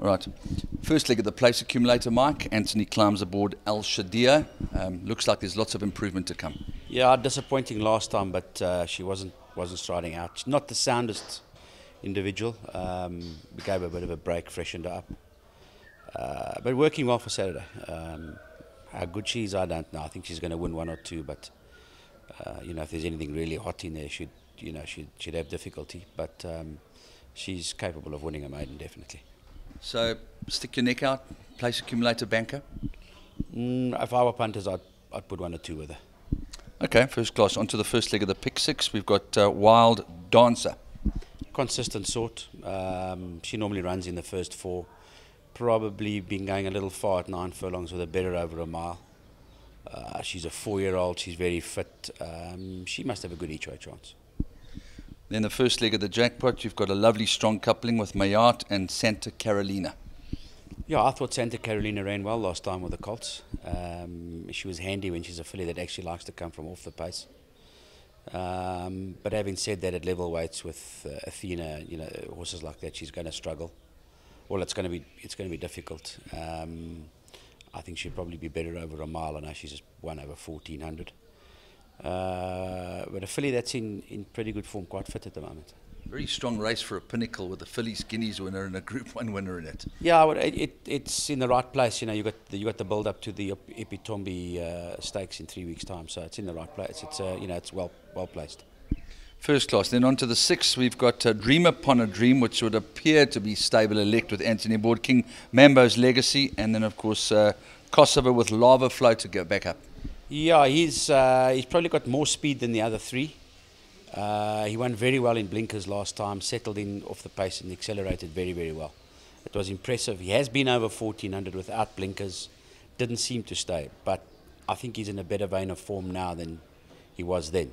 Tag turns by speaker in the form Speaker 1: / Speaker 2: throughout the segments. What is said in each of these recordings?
Speaker 1: All right. First leg of the place accumulator, Mike. Anthony climbs aboard Al Shadia. Um, looks like there's lots of improvement to come.
Speaker 2: Yeah, disappointing last time, but uh, she wasn't wasn't striding out. Not the soundest individual. Um, we gave her a bit of a break, freshened her up. Uh, but working well for Saturday. Um, how good she is, I don't know. I think she's going to win one or two, but uh, you know, if there's anything really hot in there, she'd you know she'd, she'd have difficulty. But um, she's capable of winning a maiden, definitely.
Speaker 1: So stick your neck out, place accumulator banker.
Speaker 2: Mm, if I were punters, I'd, I'd put one or two with her.
Speaker 1: Okay, first class. On to the first leg of the pick six. We've got uh, Wild Dancer.
Speaker 2: Consistent sort. Um, she normally runs in the first four. Probably been going a little far at nine furlongs with a better over a mile. Uh, she's a four-year-old. She's very fit. Um, she must have a good each-way chance.
Speaker 1: Then the first leg of the jackpot, you've got a lovely strong coupling with Mayart and Santa Carolina.
Speaker 2: Yeah, I thought Santa Carolina ran well last time with the Colts. Um, she was handy when she's a filly that actually likes to come from off the pace. Um, but having said that, at level weights with uh, Athena, you know, horses like that, she's going to struggle. Well, it's going to be it's going to be difficult. Um, I think she'll probably be better over a mile. I know she's just won over 1400. Uh, but a filly that's in, in pretty good form, quite fit at the moment.
Speaker 1: Very strong race for a pinnacle with a fillies guineas winner and a Group One winner in it.
Speaker 2: Yeah, well, it, it, it's in the right place. You know, you got the, you got the build up to the Ipi Tombe uh, stakes in three weeks' time, so it's in the right place. It's uh, you know it's well well placed.
Speaker 1: First class. Then on to the sixth, we've got uh, Dream Upon a Dream, which would appear to be stable elect with Anthony Board King, Mambo's Legacy, and then of course uh, Kosovo with Lava Flow to go back up.
Speaker 2: Yeah, he's uh, he's probably got more speed than the other three. Uh, he won very well in blinkers last time, settled in off the pace and accelerated very very well. It was impressive. He has been over 1400 without blinkers, didn't seem to stay, but I think he's in a better vein of form now than he was then.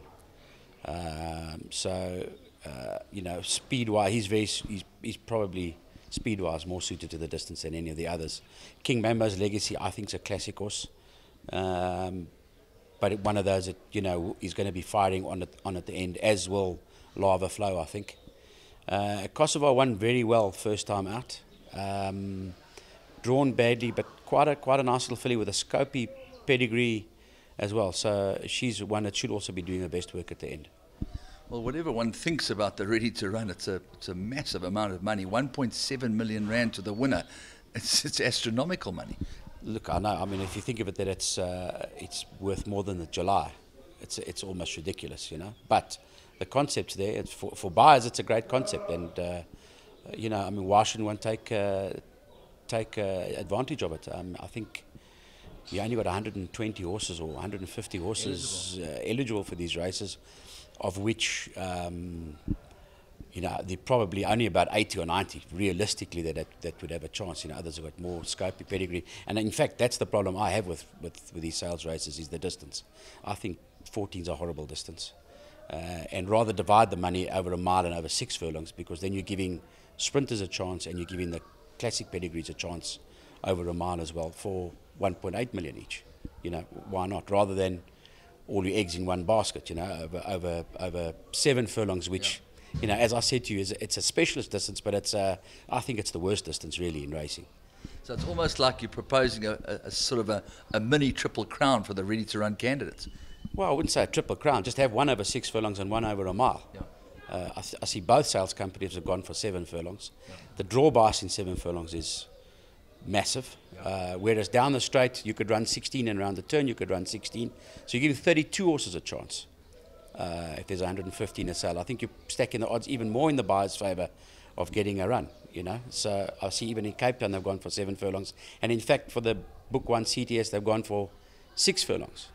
Speaker 2: Um, so uh, you know, speed wise, he's very he's, he's probably speed wise more suited to the distance than any of the others. King Mambo's legacy, I think, is a classic horse. Um, but one of those that you know is going to be fighting on it on at the end, as will Lava Flow, I think. Uh, Kosovo won very well first time out, um, drawn badly, but quite a quite a nice little filly with a scopy pedigree as well. So she's one that should also be doing her best work at the end.
Speaker 1: Well, whatever one thinks about the ready to run, it's a it's a massive amount of money. 1.7 million rand to the winner. It's it's astronomical money.
Speaker 2: Look, I know. I mean, if you think of it, that it's uh, it's worth more than the July. It's it's almost ridiculous, you know. But the concept there. It's for for buyers, it's a great concept, and uh, you know, I mean, why shouldn't one take uh, take uh, advantage of it? Um, I think you only got 120 horses or 150 horses eligible, uh, eligible for these races, of which. Um, you know, they're probably only about 80 or 90 realistically that, that, that would have a chance. You know, others have got more scopy pedigree. And in fact, that's the problem I have with, with, with these sales races is the distance. I think 14 is a horrible distance. Uh, and rather divide the money over a mile and over six furlongs because then you're giving sprinters a chance and you're giving the classic pedigrees a chance over a mile as well for 1.8 million each. You know, why not? Rather than all your eggs in one basket, you know, over, over, over seven furlongs, which... Yeah you know, as I said to you, it's a specialist distance, but it's uh, I think it's the worst distance really in racing.
Speaker 1: So it's almost like you're proposing a, a, a sort of a, a, mini triple crown for the ready-to-run candidates.
Speaker 2: Well, I wouldn't say a triple crown. Just have one over six furlongs and one over a mile. Yeah. Uh, I, I, see both sales companies have gone for seven furlongs. Yeah. The draw bias in seven furlongs is massive. Yeah. Uh, whereas down the straight, you could run 16 and around the turn, you could run 16. So you give 32 horses a chance uh, if there's 150 in a sale. I think you're stacking the odds even more in the buyer's favour of getting a run, you know. So I see even in Cape Town they've gone for seven furlongs. And in fact, for the Book 1 CTS, they've gone for six furlongs.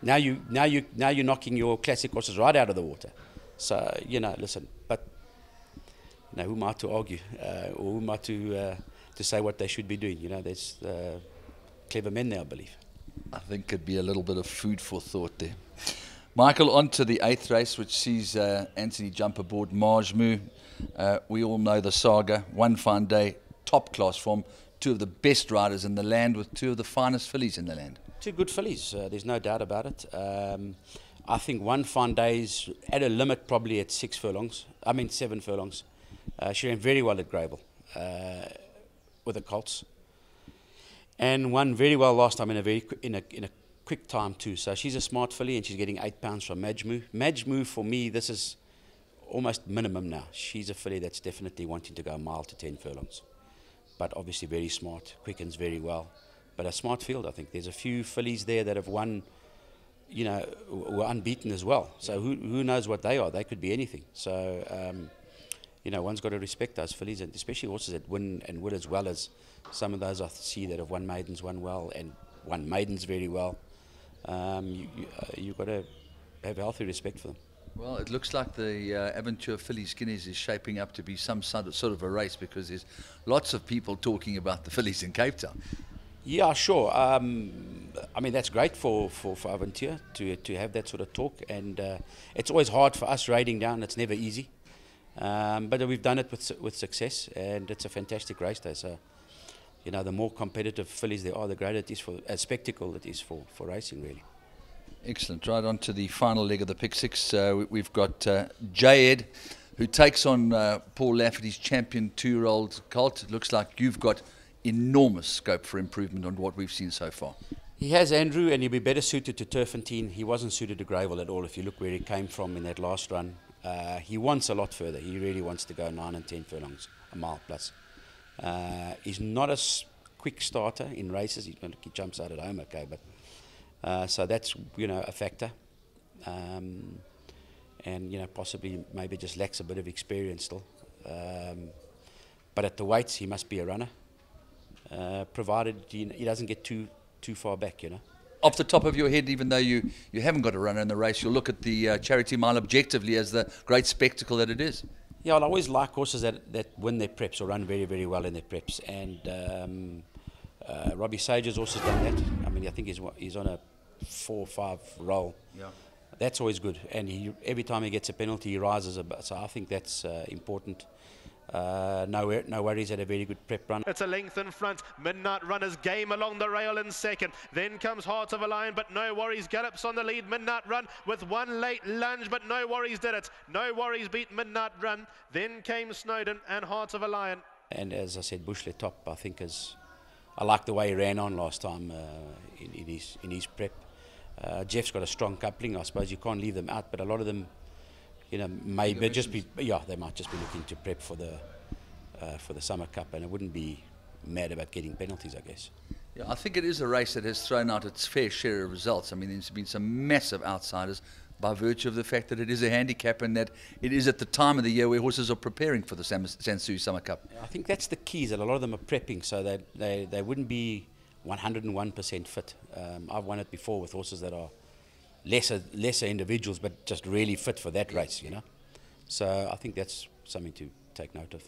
Speaker 2: Now, you, now, you, now you're knocking your classic horses right out of the water. So, you know, listen, but you who am I to argue? Uh, or who am I to, uh, to say what they should be doing? You know, there's uh, clever men there, I believe.
Speaker 1: I think it'd be a little bit of food for thought there. Michael, on to the eighth race, which sees uh, Anthony jump aboard Majmu. Uh, we all know the saga. One fine day, top class form. Two of the best riders in the land with two of the finest fillies in the land.
Speaker 2: Two good fillies, uh, there's no doubt about it. Um, I think one fine day's at a limit probably at six furlongs. I mean, seven furlongs. Uh, she ran very well at Greyville. Uh, with the colts, and won very well last time in a very in a in a quick time too. So she's a smart filly, and she's getting eight pounds from Majmu. Majmu for me, this is almost minimum now. She's a filly that's definitely wanting to go a mile to ten furlongs, but obviously very smart, quickens very well. But a smart field, I think. There's a few fillies there that have won you know, were unbeaten as well. So who, who knows what they are? They could be anything. So, um, you know, one's got to respect those fillies, and especially horses that win and win as well as some of those I see that have won maidens, won well, and won maidens very well. Um, you, you, uh, you've got to have healthy respect for them.
Speaker 1: Well, it looks like the uh, Aventure Fillies Guineas is shaping up to be some sort of, sort of a race because there's lots of people talking about the fillies in Cape Town.
Speaker 2: Yeah, sure. Um, I mean, that's great for, for, for Aventure to, to have that sort of talk. And uh, it's always hard for us riding down, it's never easy. Um, but we've done it with, with success, and it's a fantastic race day. So, you know, the more competitive fillies there are, the greater it is for a spectacle it is for, for racing, really.
Speaker 1: Excellent. Right on to the final leg of the pick six. Uh, we- we've got uh, J-Ed, who takes on uh, Paul Lafferty's champion two-year-old colt. It looks like you've got enormous scope for improvement on what we've seen so far.
Speaker 2: He has Andrew, and he'll be better suited to Turffontein. He wasn't suited to Gravel at all. If you look where he came from in that last run, uh, he wants a lot further. He really wants to go nine and ten furlongs, a mile plus. Uh, he's not a quick starter in races. He's he jumps out at home, okay, but uh, so that's you know a factor. Um, and you know possibly maybe just lacks a bit of experience still. Um, but at the weights, he must be a runner, uh, provided he, he doesn't get too too far back. You know.
Speaker 1: Off the top of your head, even though you, you haven't got a runner in the race, you'll look at the uh, Charity Mile objectively as the great spectacle that it is.
Speaker 2: Yeah, I always like horses that, that win their preps or run very, very well in their preps. And um, uh, Robbie Sage has also done that. I mean, I think he's, he's on a four or five roll.
Speaker 1: Yeah.
Speaker 2: That's always good. And he, every time he gets a penalty, he rises a. So I think that's uh, important. Uh, no, no worries, had a very good prep run.
Speaker 3: It's a length in front. Midnight Runners game along the rail in second. Then comes Heart of a Lion, but no worries. Gallops on the lead. Midnight Run with one late lunge, but no worries did it. No worries beat Midnight Run. Then came Snowden and Heart of a Lion.
Speaker 2: And as I said, Bushley top, I think is. I like the way he ran on last time uh, in, in his in his prep. Uh, Jeff's got a strong coupling. I suppose you can't leave them out, but a lot of them, you know, may be just be yeah, they might just be looking to prep for the uh, for the summer cup, and it wouldn't be mad about getting penalties, I guess.
Speaker 1: Yeah, I think it is a race that has thrown out its fair share of results. I mean, there's been some massive outsiders by virtue of the fact that it is a handicap and that it is at the time of the year where horses are preparing for the Sam- Sansui Summer Cup.
Speaker 2: I think that's the key, is that a lot of them are prepping, so that they, they wouldn't be 101% fit. Um, I've won it before with horses that are lesser lesser individuals, but just really fit for that race, you know. So I think that's something to take note of.